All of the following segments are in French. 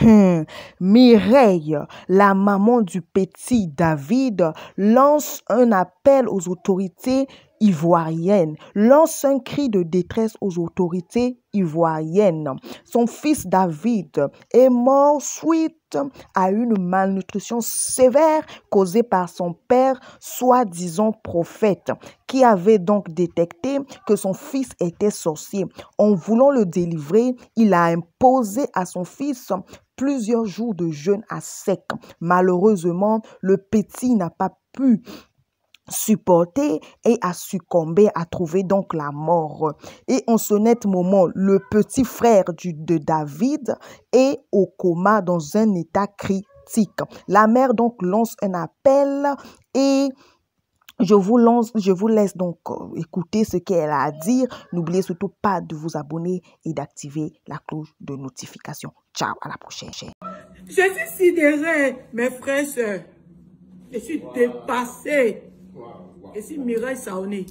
Hmm. Mireille, la maman du petit David, lance un appel aux autorités ivoiriennes, lance un cri de détresse aux autorités ivoiriennes. Son fils David est mort suite à une malnutrition sévère causée par son père, soi-disant prophète, qui avait donc détecté que son fils était sorcier. En voulant le délivrer, il a imposé à son fils plusieurs jours de jeûne à sec. Malheureusement, le petit n'a pas pu supporter et a succombé, à trouver donc la mort. Et en ce net moment, le petit frère de David est au coma dans un état critique. La mère donc lance un appel et je vous, laisse donc euh, écouter ce qu'elle a à dire. N'oubliez surtout pas de vous abonner et d'activer la cloche de notification. Ciao, à la prochaine. Je suis sidéré, mes frères et sœurs. Je suis dépassé. Je suis Mireille Saoné.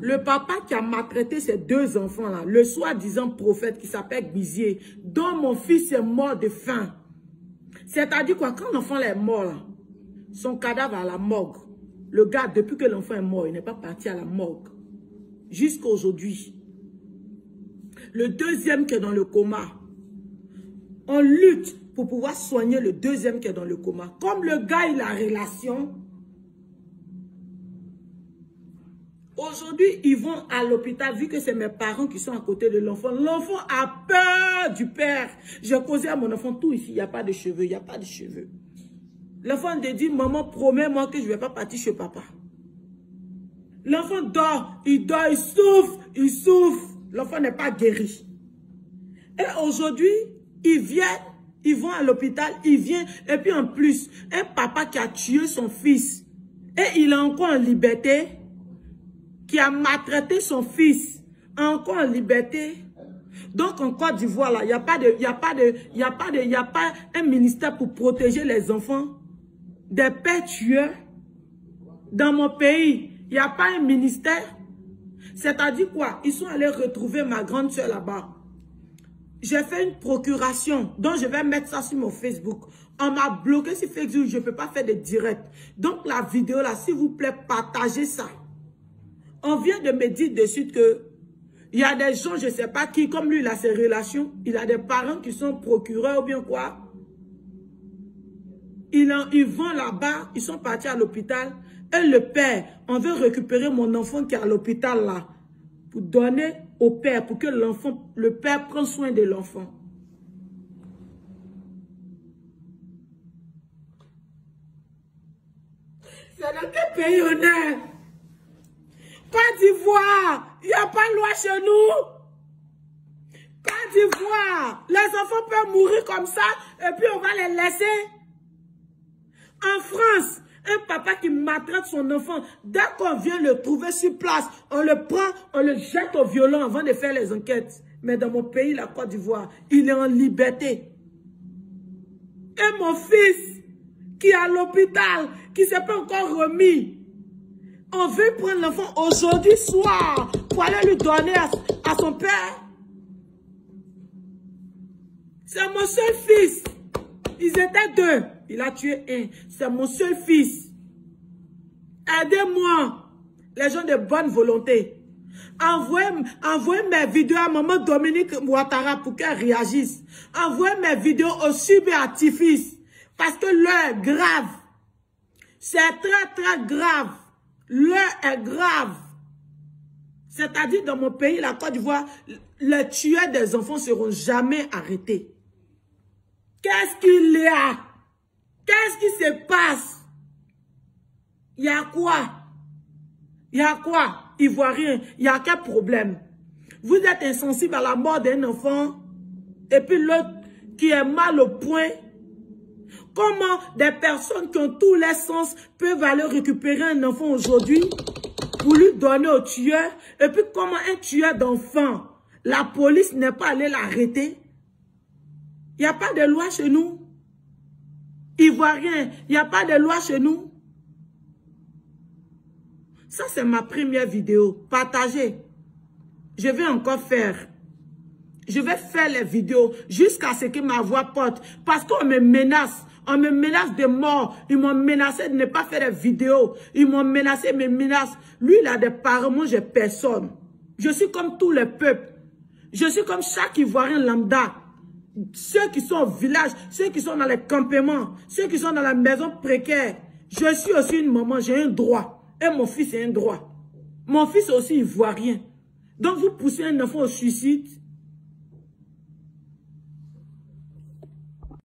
Le papa qui a maltraité ses deux enfants-là, le soi-disant prophète qui s'appelle Bizier, dont mon fils est mort de faim. C'est-à-dire quoi, quand l'enfant est mort, là, son cadavre à la morgue. Le gars, depuis que l'enfant est mort, il n'est pas parti à la morgue. Jusqu'à aujourd'hui. Le deuxième qui est dans le coma. On lutte pour pouvoir soigner le deuxième qui est dans le coma. Comme le gars, il a relation. Aujourd'hui, ils vont à l'hôpital, vu que c'est mes parents qui sont à côté de l'enfant. L'enfant a peur du père. J'ai causé à mon enfant tout ici. Il n'y a pas de cheveux, il n'y a pas de cheveux. L'enfant te dit, maman, promets-moi que je ne vais pas partir chez papa. L'enfant dort, il dort, il souffre, il souffre. L'enfant n'est pas guéri. Et aujourd'hui, ils viennent, ils vont à l'hôpital, ils viennent. Et puis en plus, un papa qui a tué son fils, et il est encore en liberté, qui a maltraité son fils, encore en liberté. Donc en Côte d'Ivoire, il n'y a pas de, il a pas de, il a pas de, il a pas un ministère pour protéger les enfants des pères tueurs. Dans mon pays, il n'y a pas un ministère. C'est-à-dire quoi? Ils sont allés retrouver ma grande soeur là-bas. J'ai fait une procuration, donc je vais mettre ça sur mon Facebook. On m'a bloqué sur Facebook, je ne peux pas faire de direct. Donc la vidéo là, s'il vous plaît, partagez ça. On vient de me dire de suite que il y a des gens, je ne sais pas qui, comme lui, il a ses relations, il a des parents qui sont procureurs ou bien quoi. Ils, vont là-bas, ils sont partis à l'hôpital. Et le père, on veut récupérer mon enfant qui est à l'hôpital là. Pour donner au père, pour que l'enfant, le père prenne soin de l'enfant. C'est dans quel pays on est? Côte d'Ivoire, il n'y a pas de loi chez nous. Côte d'Ivoire, les enfants peuvent mourir comme ça et puis on va les laisser. En France, un papa qui maltraite son enfant, dès qu'on vient le trouver sur place, on le prend, on le jette au violon avant de faire les enquêtes. Mais dans mon pays, la Côte d'Ivoire, il est en liberté. Et mon fils, qui est à l'hôpital, qui ne s'est pas encore remis, on veut prendre l'enfant aujourd'hui soir pour aller lui donner à, à son père. C'est mon seul fils. Ils étaient deux. Il a tué un. C'est mon seul fils. Aidez-moi. Les gens de bonne volonté. Envoyez, envoyez mes vidéos à maman Dominique Ouattara pour qu'elle réagisse. Envoyez mes vidéos au subartifice. Parce que l'heure est grave. C'est très, très grave. L'heure est grave. C'est-à-dire, dans mon pays, la Côte d'Ivoire, les tueurs des enfants seront jamais arrêtés. Qu'est-ce qu'il y a? Qu'est-ce qui se passe? Il y a quoi? Il y a quoi? Ivoirien, il y a quel problème? Vous êtes insensible à la mort d'un enfant et puis l'autre qui est mal au point. Comment des personnes qui ont tous les sens peuvent aller récupérer un enfant aujourd'hui pour lui donner au tueur? Et puis comment un tueur d'enfant, la police n'est pas allée l'arrêter? Il n'y a pas de loi chez nous. Ivoirien, il n'y a pas de loi chez nous. Ça, c'est ma première vidéo. Partagez. Je vais encore faire. Je vais faire les vidéos jusqu'à ce que ma voix porte. Parce qu'on me menace. On me menace de mort. Ils m'ont menacé de ne pas faire des vidéos. Ils m'ont menacé, me menacent. Lui, il a des parents, moi, j'ai personne. Je suis comme tous les peuples. Je suis comme chaque Ivoirien lambda. Ceux qui sont au village, ceux qui sont dans les campements, ceux qui sont dans la maison précaire. Je suis aussi une maman, j'ai un droit. Et mon fils a un droit. Mon fils aussi ivoirien. Donc vous poussez un enfant au suicide,